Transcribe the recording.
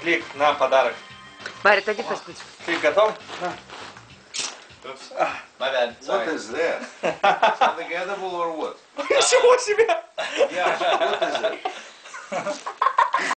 Клик на подарок. Варя, отойди посмотри. Клик готов? My bad. Ну а, what is that? Something edible or what? Ничего себе! Yeah, what is it?